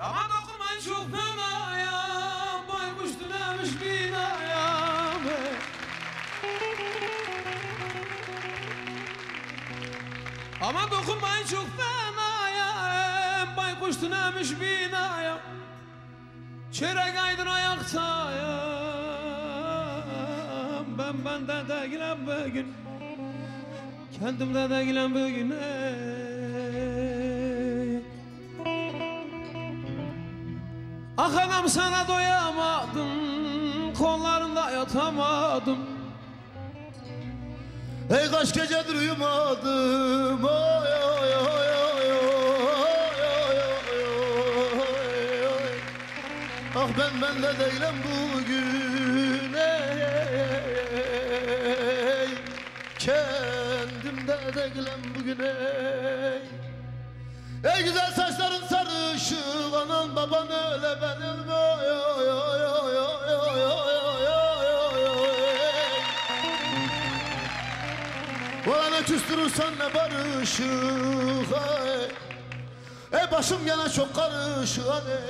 Aman dokunmayın çok fenaya Baykuş tünemiş binaya. Aman dokunmayın çok fenaya Baykuş tünemiş binaya. Çörek aydın ayaktayım Ben bende değilim bugün Kendimde de gelen bugüne Ah anam sana doyamadım Kollarında yatamadım. Hey kaç gecedir uyumadım. Oy oy oy oy oy oy oy oy. Ah ben bende değilim bugün. Kendimde değilim bugün ey Ey güzel saçların sarışık Anan baban öyle oy oy oy oy oy oy oy oy Bana küstürürsen ne barışık. Ey başım gene çok karışık hani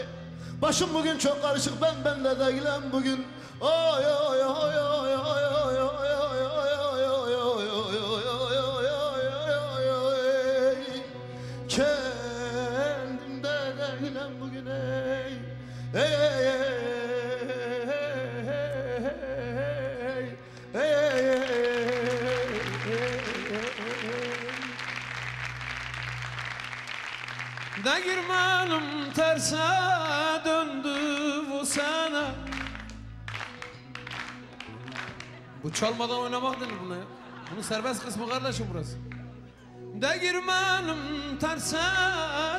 Başım bugün çok karışık ben ben de değilim bugün oy oy oy oy oy Ne girmenim terse döndü bu sene. Bu çalmadan oynamak denir buna ya. Bunun serbest kısmı kardeşim burası. De girmenim terse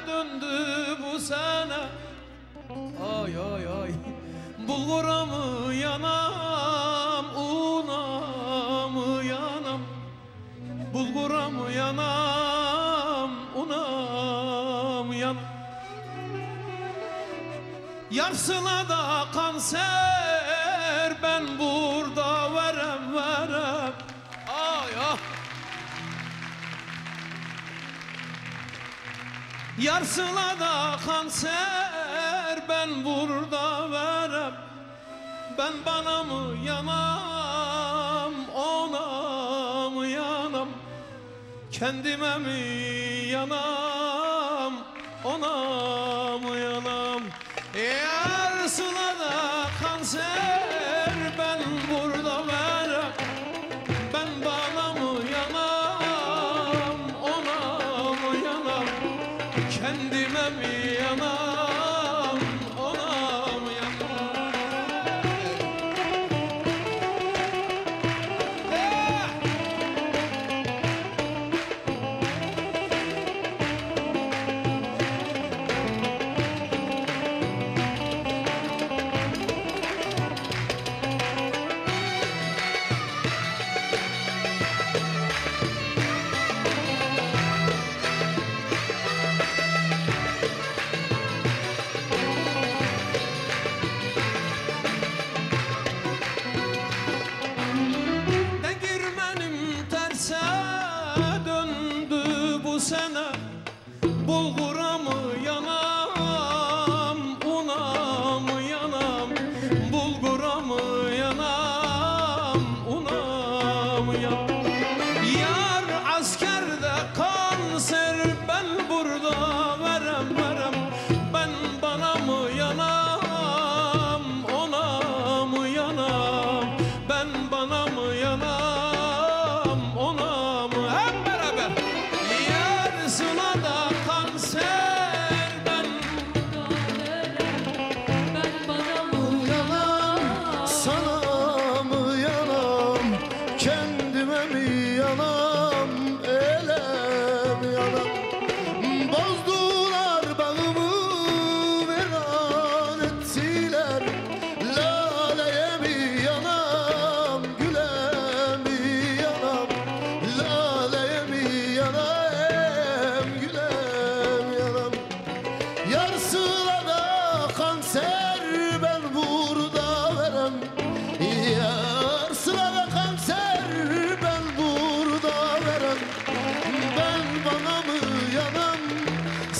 döndü bu sene. Ay ay ay. Bulgura mı yanam Yarsına da kanser Ben burada verem verem. Ay ah. Yarsına da kanser ben burada verem. Ben bana mı yanam ona mı yanam? Kendime mi yanam ona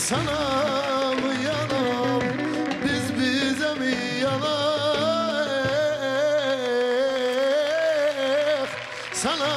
sana mı yanam Biz bize mi yanak Sana